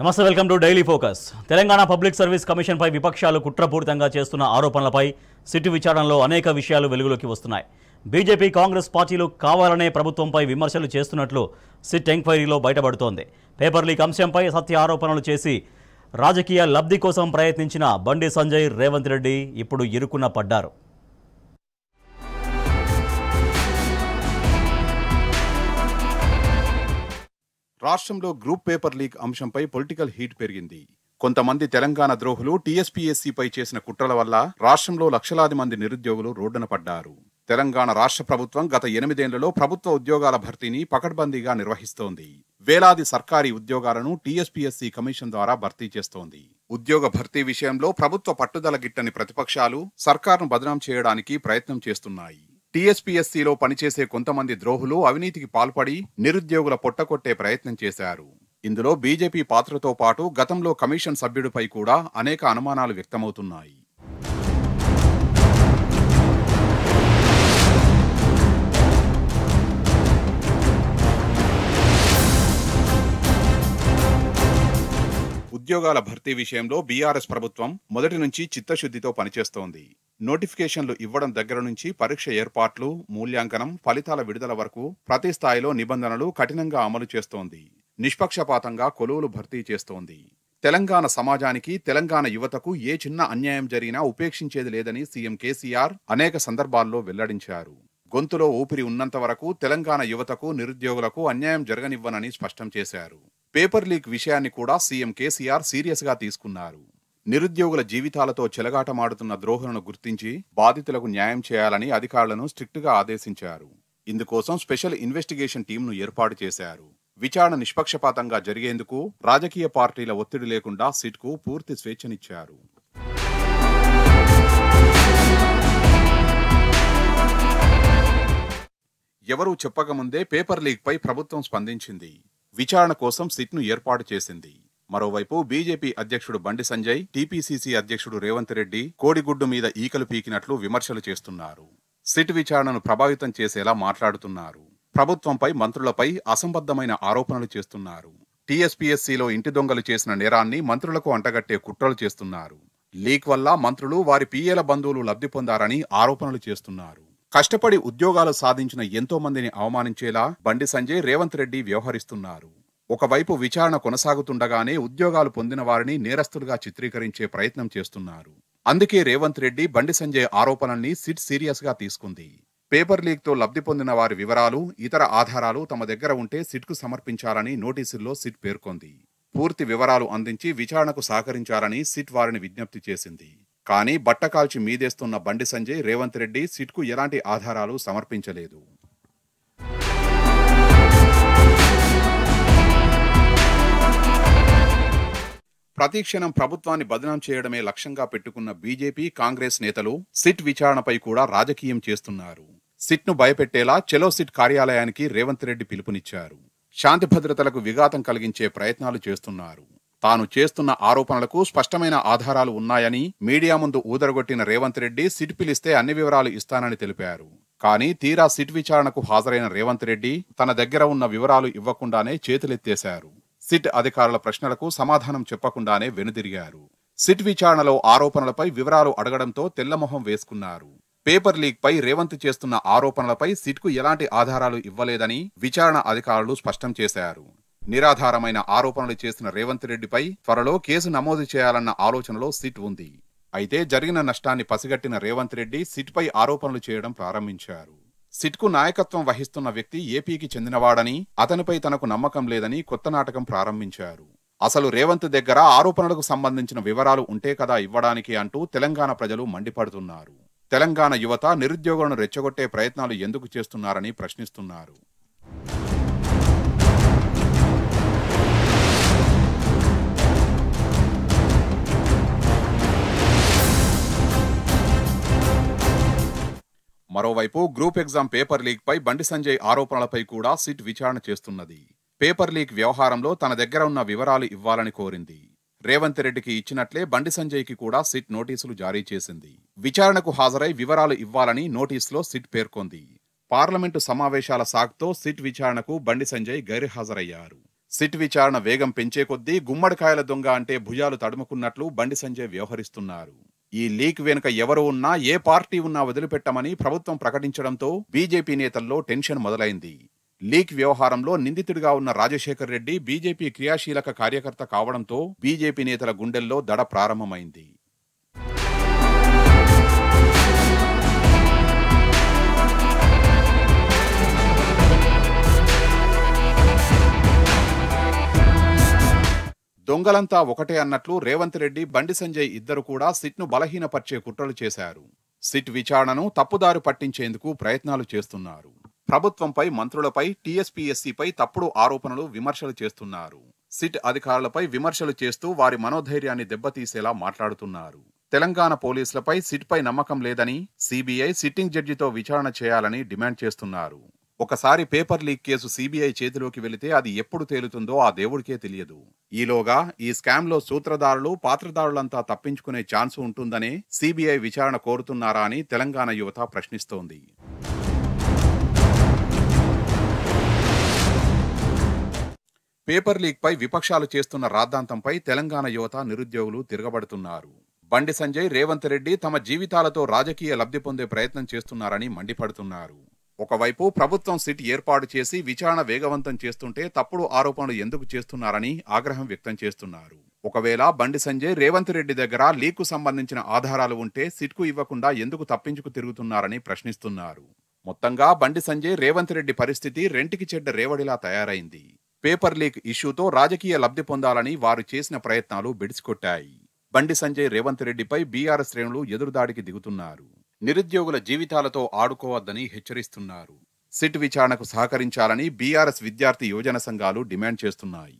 నమస్తే welcome to daily focus. Telangana public service కమిషన్పై విపక్షాలు కుట్రపూరితంగా చేస్తున్న ఆరోపణలపై సిట్టు విచారణలో అనేక విషయాలు వెలుగులోకి వస్తున్నాయి. బీజేపీ కాంగ్రెస్ పార్టీలు కావాలనే ప్రభుత్వంపై విమర్శలు చేస్తున్నట్లు సిట్ ఎంక్వైరీలో బయటపడుతోంది. పేపర్ లీక్ అంశంపై సత్య ఆరోపణలు చేసి రాజకీయ లబ్ధి కోసం ప్రయత్నించిన బండి సంజయ్ రేవంత్ రెడ్డి ఇప్పుడు ఇరుకున పడ్డారు. రాష్ట్రంలో గ్రూప్ పేపర్ లీక్ అంశంపై పొలిటికల్ హీట్ పెరిగింది. కొంతమంది తెలంగాణ ద్రోహులు టీఎస్పీఎస్సీపై చేసిన కుట్రల వల్ల రాష్ట్రంలో లక్షలాది మంది నిరుద్యోగులు రోడ్డున పడ్డారు. తెలంగాణ రాష్ట్ర ప్రభుత్వం గత ఎనిమిదేళ్ళలో ప్రభుత్వ ఉద్యోగాల భర్తీని పకడ్బందీగా నిర్వహిస్తోంది. వేలాది సర్కారీ ఉద్యోగాలను టీఎస్పీఎస్సీ కమిషన్ ద్వారా భర్తీ చేస్తోంది. ఉద్యోగ భర్తీ విషయంలో ప్రభుత్వ పట్టుదల గిట్టని ప్రతిపక్షాలు సర్కార్ను బదనాం చేయడానికి ప్రయత్నం చేస్తున్నాయి. టీఎస్పీఎస్సీలో పనిచేసే కొంతమంది ద్రోహులు అవినీతికి పాల్పడి నిరుద్యోగుల పొట్టకొట్టే ప్రయత్నం చేశారు. ఇందులో బీజేపీ పాత్రతో పాటు గతంలో కమిషన్ సభ్యుడిపై కూడా అనేక అనుమానాలు వ్యక్తమవుతున్నాయి. ఉద్యోగాల భర్తీ విషయంలో బీఆర్ఎస్ ప్రభుత్వం మొదటి నుంచి చిత్తశుద్ధితో పనిచేస్తోంది. నోటిఫికేషన్లు ఇవ్వడం దగ్గర నుంచి పరీక్ష ఏర్పాట్లు మూల్యాంకనం ఫలితాల విడుదల వరకు ప్రతి స్థాయిలో నిబంధనలు కఠినంగా అమలు చేస్తోంది. నిష్పక్షపాతంగా కొలువులు భర్తీ చేస్తోంది. తెలంగాణ సమాజానికి తెలంగాణ యువతకు ఏ చిన్న అన్యాయం జరిగినా ఉపేక్షించేది లేదని సీఎం కేసీఆర్ అనేక సందర్భాల్లో వెల్లడించారు. గొంతులో ఊపిరి ఉన్నంత వరకు తెలంగాణ యువతకు నిరుద్యోగులకు అన్యాయం జరగనివ్వనని స్పష్టం చేశారు. పేపర్ లీక్ విషయాన్ని కూడా సీఎం కేసీఆర్ సీరియస్గా తీసుకున్నారు. నిరుద్యోగుల జీవితాలతో చెలగాటమాడుతున్న ద్రోహులను గుర్తించి బాధితులకు న్యాయం చేయాలని అధికారులను స్ట్రిక్ట్గా ఆదేశించారు. ఇందుకోసం స్పెషల్ ఇన్వెస్టిగేషన్ టీంను ఏర్పాటు చేశారు. విచారణ నిష్పక్షపాతంగా జరిగేందుకు రాజకీయ పార్టీల ఒత్తిడి లేకుండా సిట్కు పూర్తి స్వేచ్ఛనిచ్చారు. ఎవరూ చెప్పకముందే పేపర్ లీక్ పై ప్రభుత్వం స్పందించింది. విచారణ కోసం సిట్ను ఏర్పాటు చేసింది. మరోవైపు బీజేపీ అధ్యక్షుడు బండి సంజయ్ టీపీసీసీ అధ్యక్షుడు రేవంత్ రెడ్డి కోడిగుడ్డు మీద ఈకలు పీకినట్లు విమర్శలు చేస్తున్నారు. సిట్ విచారణను ప్రభావితం చేసేలా మాట్లాడుతున్నారు. ప్రభుత్వంపై మంత్రులపై అసంబద్ధమైన ఆరోపణలు చేస్తున్నారు. టీఎస్పీఎస్సీలో ఇంటి దొంగలు చేసిన నేరాన్ని మంత్రులకు అంటగట్టే కుట్రలు చేస్తున్నారు. లీక్ వల్ల మంత్రులు వారి పీఏల బంధువులు లబ్ధి పొందారని ఆరోపణలు చేస్తున్నారు. కష్టపడి ఉద్యోగాలు సాధించిన ఎంతో మందిని అవమానించేలా బండి సంజయ్ రేవంత్ రెడ్డి వ్యవహరిస్తున్నారు. ఒకవైపు విచారణ కొనసాగుతుండగానే ఉద్యోగాలు పొందిన వారిని నేరస్తులుగా చిత్రీకరించే ప్రయత్నం చేస్తున్నారు. అందుకే రేవంత్ రెడ్డి బండి సంజయ్ ఆరోపణల్ని సిట్ సీరియస్గా తీసుకుంది. పేపర్ లీక్తో లబ్ధి పొందిన వారి వివరాలు ఇతర ఆధారాలు తమ దగ్గర ఉంటే సిట్కు సమర్పించాలని నోటీసుల్లో సిట్ పేర్కొంది. పూర్తి వివరాలు అందించి విచారణకు సహకరించాలని సిట్ వారిని విజ్ఞప్తి చేసింది. కానీ బట్టకాల్చి మీదేస్తున్న బండి సంజయ్ రేవంత్ రెడ్డి సిట్కు ఎలాంటి ఆధారాలు సమర్పించలేదు. ప్రతిక్షణం ప్రభుత్వాన్ని బదనాం చేయడమే లక్ష్యంగా పెట్టుకున్న బీజేపీ కాంగ్రెస్ నేతలు సిట్ విచారణపై కూడా రాజకీయం చేస్తున్నారు. సిట్ను భయపెట్టేలా చెలో సిట్ కార్యాలయానికి రేవంత్ రెడ్డి పిలుపునిచ్చారు. శాంతి భద్రతలకు విఘాతం కలిగించే ప్రయత్నాలు చేస్తున్నారు. తాను చేస్తున్న ఆరోపణలకు స్పష్టమైన ఆధారాలు ఉన్నాయని మీడియా ముందు ఊదరగొట్టిన రేవంత్ రెడ్డి సిట్ పిలిస్తే అన్ని వివరాలు ఇస్తానని తెలిపారు. కానీ తీరా సిట్ విచారణకు హాజరైన రేవంత్ రెడ్డి తన దగ్గర ఉన్న వివరాలు ఇవ్వకుండానే చేతులెత్తేశారు. సిట్ అధికారుల ప్రశ్నలకు సమాధానం చెప్పకుండానే వెనుదిరిగారు. సిట్ విచారణలో ఆరోపణలపై వివరాలు అడగడంతో తెల్లమొహం వేసుకున్నారు. పేపర్ లీక్ పై రేవంత్ చేస్తున్న ఆరోపణలపై సిట్కు ఎలాంటి ఆధారాలు ఇవ్వలేదని విచారణ అధికారులు స్పష్టం చేశారు. నిరాధారమైన ఆరోపణలు చేసిన రేవంత్ రెడ్డిపై త్వరలో కేసు నమోదు చేయాలన్న ఆలోచనలో సిట్ ఉంది. అయితే జరిగిన నష్టాన్ని పసిగట్టిన రేవంత్ రెడ్డి సిట్పై ఆరోపణలు చేయడం ప్రారంభించారు. సిట్కు నాయకత్వం వహిస్తున్న వ్యక్తి ఏపీకి చెందినవాడని అతనిపై తనకు నమ్మకం లేదని కొత్త నాటకం ప్రారంభించారు. అసలు రేవంత్ దగ్గర ఆరోపణలకు సంబంధించిన వివరాలు ఉంటే కదా ఇవ్వడానికి అంటూ తెలంగాణ ప్రజలు మండిపడుతున్నారు. తెలంగాణ యువత నిరుద్యోగులను రెచ్చగొట్టే ప్రయత్నాలు ఎందుకు చేస్తున్నారని ప్రశ్నిస్తున్నారు. మరోవైపు గ్రూప్ ఎగ్జామ్ పేపర్ లీక్ పై బండి సంజయ్ ఆరోపణలపై కూడా సిట్ విచారణ చేస్తున్నది. పేపర్ లీక్ వ్యవహారంలో తన దగ్గర ఉన్న వివరాలు ఇవ్వాలని కోరింది. రేవంత్ రెడ్డికి ఇచ్చినట్లే బండి సంజయ్కి కూడా సిట్ నోటీసులు జారీ చేసింది. విచారణకు హాజరై వివరాలు ఇవ్వాలని నోటీసులో సిట్ పేర్కొంది. పార్లమెంటు సమావేశాల సాగ్తో సిట్ విచారణకు బండి సంజయ్ గైర్హాజరయ్యారు. సిట్ విచారణ వేగం పెంచే కొద్దీ గుమ్మడికాయల దొంగ అంటే భుజాలు తడుముకున్నట్లు బండి సంజయ్ వ్యవహరిస్తున్నారు. ఈ లీక్ వెనుక ఎవరు ఉన్నా ఏ పార్టీ ఉన్నా వదిలిపెట్టమని ప్రభుత్వం ప్రకటించడంతో బీజేపీ నేతల్లో టెన్షన్ మొదలైంది. లీక్ వ్యవహారంలో నిందితుడిగా ఉన్న రాజశేఖర్ రెడ్డి బీజేపీ క్రియాశీలక కార్యకర్త కావడంతో బీజేపీ నేతల గుండెల్లో దడ ప్రారంభమైంది. దొంగలంతా ఒకటే అన్నట్లు రేవంత్ రెడ్డి బండి సంజయ్ ఇద్దరు కూడా సిట్ను బలహీనపరిచే కుట్రలు చేశారు. సిట్ విచారణను తప్పుదారి పట్టించేందుకు ప్రయత్నాలు చేస్తున్నారు. ప్రభుత్వంపై మంత్రులపై టీఎస్పీఎస్సీపై తప్పుడు ఆరోపణలు విమర్శలు చేస్తున్నారు. సిట్ అధికారులపై విమర్శలు చేస్తూ వారి మనోధైర్యాన్ని దెబ్బతీసేలా మాట్లాడుతున్నారు. తెలంగాణ పోలీసులపై సిట్పై నమ్మకం లేదని సిబిఐ సిట్టింగ్ జడ్జితో విచారణ చేయాలని డిమాండ్ చేస్తున్నారు. ఒకసారి పేపర్ లీక్ కేసు సిబిఐ చేతిలోకి వెళితే అది ఎప్పుడు తేలుతుందో ఆ దేవుడికే తెలియదు. ఈలోగా ఈ స్కామ్లో సూత్రధారులు పాత్రధారులంతా తప్పించుకునే ఛాన్స్ ఉంటుందనే సిబిఐ విచారణ కోరుతున్నారా అని తెలంగాణ యువత ప్రశ్నిస్తోంది. పేపర్ లీక్పై విపక్షాలు చేస్తున్న రాద్ధాంతంపై తెలంగాణ యువత నిరుద్యోగులు తిరగబడుతున్నారు. బండి సంజయ్ రేవంత్ రెడ్డి తమ జీవితాలతో రాజకీయ లబ్ధి పొందే ప్రయత్నం చేస్తున్నారని మండిపడుతున్నారు. ఒకవైపు ప్రభుత్వం సిట్ ఏర్పాటు చేసి విచారణ వేగవంతం చేస్తుంటే తప్పుడు ఆరోపణలు ఎందుకు చేస్తున్నారని ఆగ్రహం వ్యక్తం చేస్తున్నారు. ఒకవేళ బండి సంజయ్ రేవంత్ రెడ్డి దగ్గర లీకు సంబంధించిన ఆధారాలు ఉంటే సిట్కు ఇవ్వకుండా ఎందుకు తప్పించుకు తిరుగుతున్నారని ప్రశ్నిస్తున్నారు. మొత్తంగా బండి సంజయ్ రేవంత్ రెడ్డి పరిస్థితి రెంటికి చెడ్డ రేవడిలా తయారైంది. పేపర్ లీక్ ఇష్యూతో రాజకీయ లబ్ధి పొందాలని వారు చేసిన ప్రయత్నాలు బెడిసికొట్టాయి. బండి సంజయ్ రేవంత్ రెడ్డిపై బీఆర్ శ్రేణులు ఎదురుదాడికి దిగుతున్నారు. నిరుద్యోగుల జీవితాలతో ఆడుకోవద్దని హెచ్చరిస్తున్నారు. సిట్ విచారణకు సహకరించాలని బీఆర్ఎస్ విద్యార్థి యువజన సంఘాలు డిమాండ్ చేస్తున్నాయి.